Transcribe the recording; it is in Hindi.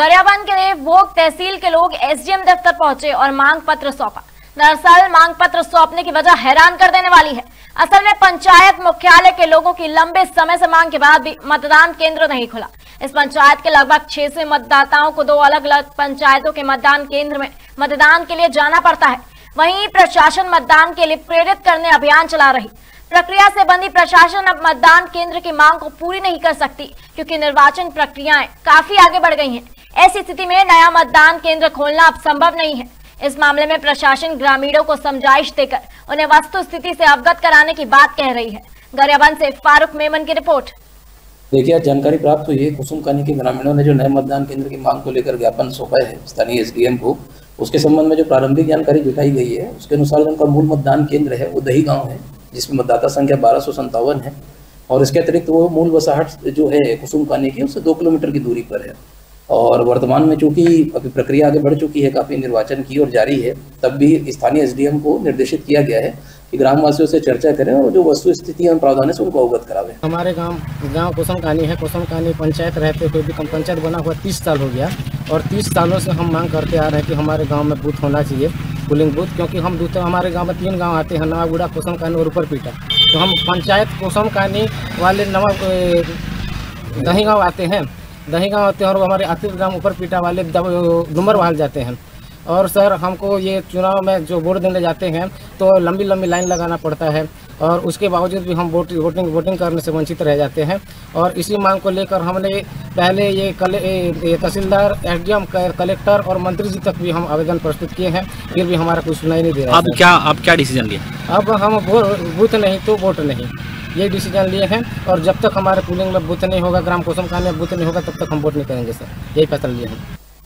गरियाबंद के भोग तहसील के लोग एसडीएम दफ्तर पहुँचे और मांग पत्र सौंपा। दरअसल, मांग पत्र सौंपने की वजह हैरान कर देने वाली है। असल में पंचायत मुख्यालय के लोगों की लंबे समय से मांग के बाद भी मतदान केंद्र नहीं खुला। इस पंचायत के लगभग 600 मतदाताओं को दो अलग अलग पंचायतों के मतदान केंद्र में मतदान के लिए जाना पड़ता है। वहीं प्रशासन मतदान के लिए प्रेरित करने अभियान चला रही प्रक्रिया से बंदी प्रशासन अब मतदान केंद्र की मांग को पूरी नहीं कर सकती, क्योंकि निर्वाचन प्रक्रियाएँ काफ़ी आगे बढ़ गई हैं। ऐसी स्थिति में नया मतदान केंद्र खोलना अब संभव नहीं है। इस मामले में प्रशासन ग्रामीणों को समझाइश देकर उन्हें वस्तु स्थिति से अवगत कराने की बात कह रही है। गरियाबंद से फारूक मेमन की रिपोर्ट। देखिए जानकारी प्राप्त हुई है कुसुम कानी के ग्रामीणों ने जो नए मतदान केंद्र की मांग को लेकर ज्ञापन सौंपा है, स्थानीय एसडीएम को, उसके संबंध में जो प्रारंभिक जानकारी जुटाई गई है, उसके अनुसार उनका मूल मतदान केंद्र है, वो दही गाँव है। जिसमें मतदाता संख्या बारह है और इसके अतिरिक्त वो मूल वसाहट जो है कुसुम कानी की उससे दो किलोमीटर की दूरी पर है। और वर्तमान में चूँकि अभी प्रक्रिया आगे बढ़ चुकी है, काफ़ी निर्वाचन की और जारी है, तब भी स्थानीय एसडीएम को निर्देशित किया गया है कि ग्रामवासियों से चर्चा करें और जो वस्तु स्थिति एवं प्रावधान है, उनको अवगत करावे। हमारे गाँव गाँव कुसम कहानी है। कुसम कहानी पंचायत रहते हुए भी पंचायत बना हुआ तीस साल हो गया और तीस सालों से हम मांग करते आ रहे हैं कि हमारे गाँव में बूथ होना चाहिए। पुलिंग बूथ, क्योंकि हम दूसरे, हमारे गाँव में तीन गाँव आते हैं, नवागुड़ा कोसम कानी और ऊपर पीटा तो हम पंचायत कोसम कानी वाले नवा दही गाँव आते हैं। दही गाँव आते हैं और हमारे अतिरिक्त गाँव ऊपर पीटा वाले डुमर वाल जाते हैं। और सर, हमको ये चुनाव में जो वोट देने जाते हैं तो लंबी लंबी लाइन लगाना पड़ता है। और उसके बावजूद भी हम वोट वोटिंग वोटिंग करने से वंचित रह जाते हैं। और इसी मांग को लेकर हमने पहले ये तहसीलदार एसडीएम कलेक्टर और मंत्री जी तक भी हम आवेदन प्रस्तुत किए हैं। फिर भी हमारा कोई सुनाई नहीं दे रहा अब क्या अब क्या डिसीज़न लिया अब हम बूथ नहीं तो वोट नहीं। ये डिसीज़न लिए हैं और जब तक हमारे पुलिंग में बूथ नहीं होगा ग्राम कोसम खान में बूथ नहीं होगा तब तक हम वोट नहीं करेंगे सर। यही फैसला लिए हैं।